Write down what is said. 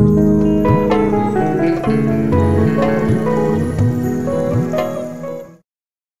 Bye.